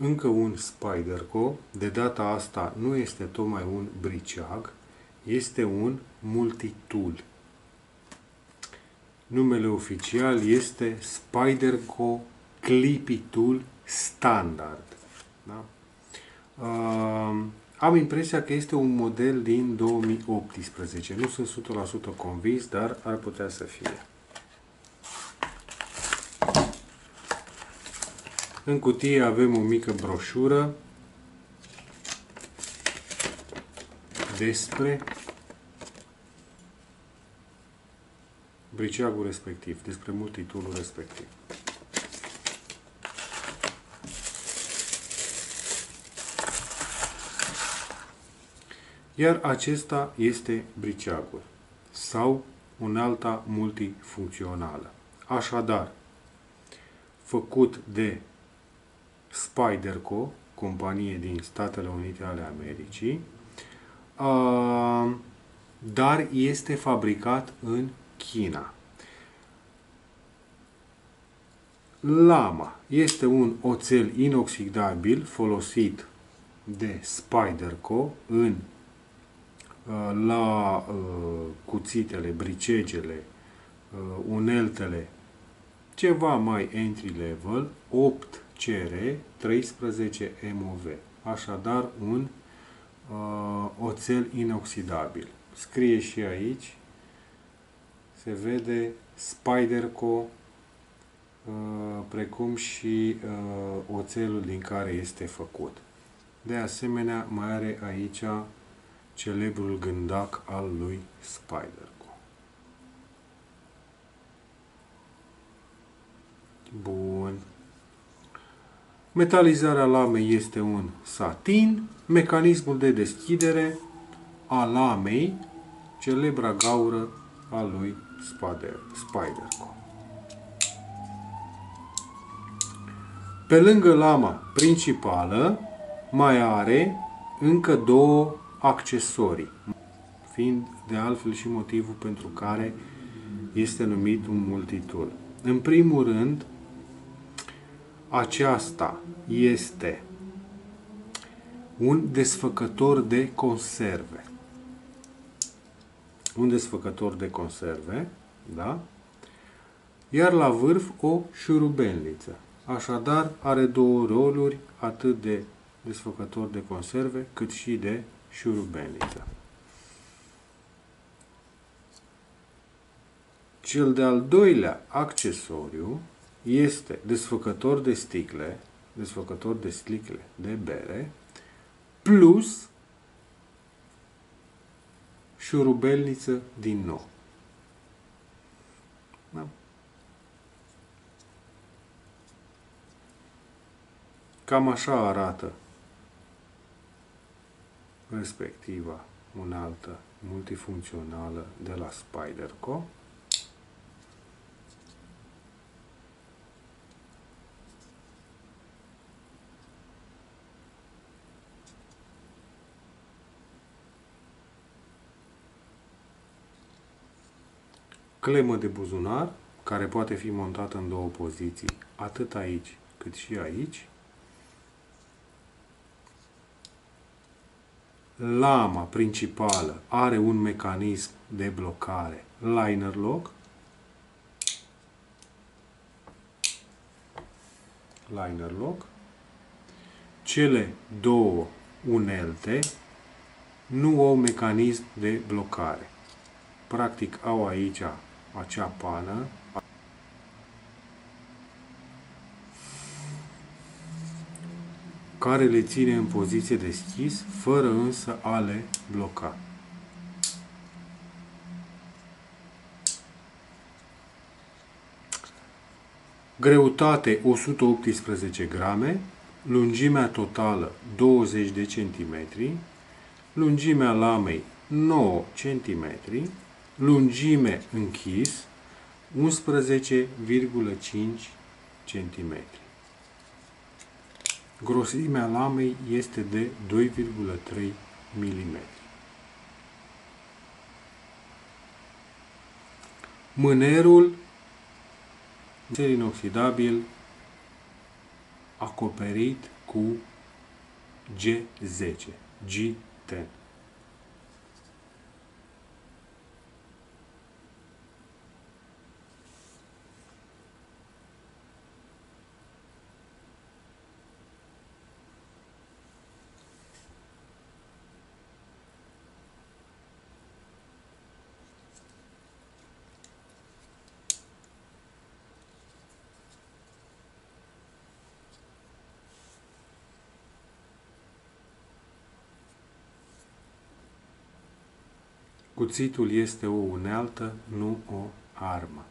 încă un Spyderco, de data asta nu este tocmai un briceag, este un multitool. Numele oficial este Spyderco Clippy Tool Standard. Da? Uh, am impresia că este un model din 2018. Nu sunt 100% convins, dar ar putea să fie. În cutie avem o mică broșură despre briceagul respectiv, despre multitool respectiv. Iar acesta este briceagul sau alta multifuncțională. Așadar, făcut de Spyderco, companie din Statele Unite ale Americii, dar este fabricat în China. Lama este un oțel inoxidabil folosit de Spyderco în la cuțitele, bricegele, uneltele ceva mai entry level, 8 CR, 13 MOV. Așadar, un uh, oțel inoxidabil. Scrie și aici, se vede Spyderco, uh, precum și uh, oțelul din care este făcut. De asemenea, mai are aici celebrul gândac al lui Spyderco. Bun. Metalizarea lamei este un satin. Mecanismul de deschidere a lamei, celebra gaură a lui Spider, Spiderco. Pe lângă lama principală, mai are încă două accesorii, fiind de altfel și motivul pentru care este numit un multitool. În primul rând, aceasta este un desfăcător de conserve. Un desfăcător de conserve, da? Iar la vârf o șurubelniță. Așadar, are două roluri, atât de desfăcător de conserve, cât și de șurubelniță. Cel de-al doilea accesoriu este desfăcător de sticle, desfăcător de sticle de bere, plus șurubelniță din nou. Da? Cam așa arată respectiva unaltă multifuncțională de la Spyderco. Clemă de buzunar, care poate fi montată în două poziții, atât aici cât și aici. Lama principală are un mecanism de blocare liner lock. Liner lock. Cele două unelte nu au mecanism de blocare. Practic au aici acea pană care le ține în poziție deschis, fără însă a le bloca. Greutate 118 grame, lungimea totală 20 de centimetri, lungimea lamei 9 cm, lungime închis 11,5 cm. Grosimea lamei este de 2,3 mm. Mânerul este inoxidabil acoperit cu G10, G10. Cuțitul este o unealtă, nu o armă.